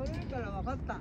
取れるから分かった。